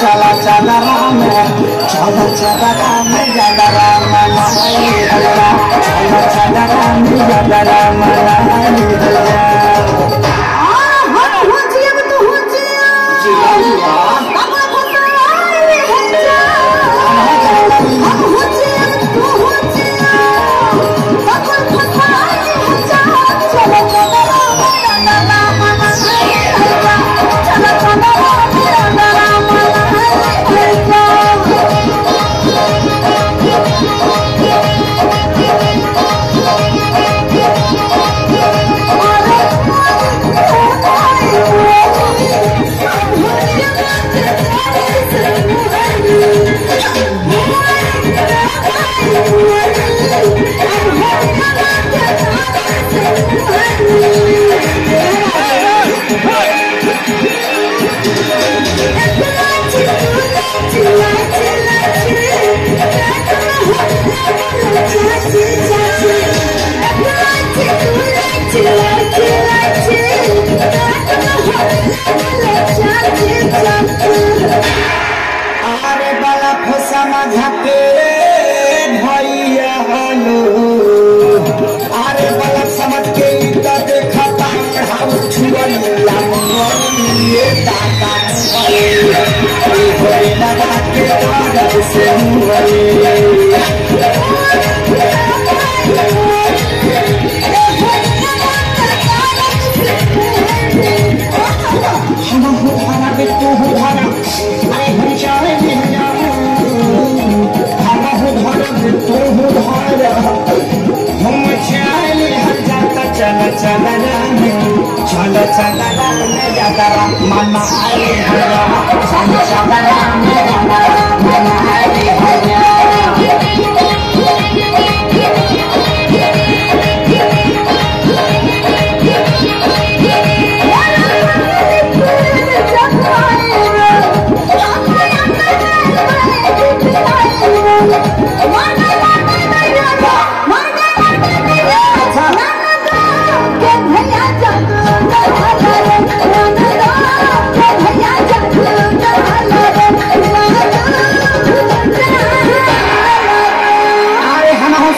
चला चला राम चला चला राम चला राम चला चला राम चला राम फसमा झके भैया हलो अरे बला समझ के इतना देखा हम छुअलिया ये दाता। ये होए लगा के आदर से हुए चला चला रामे जाता रा मना आए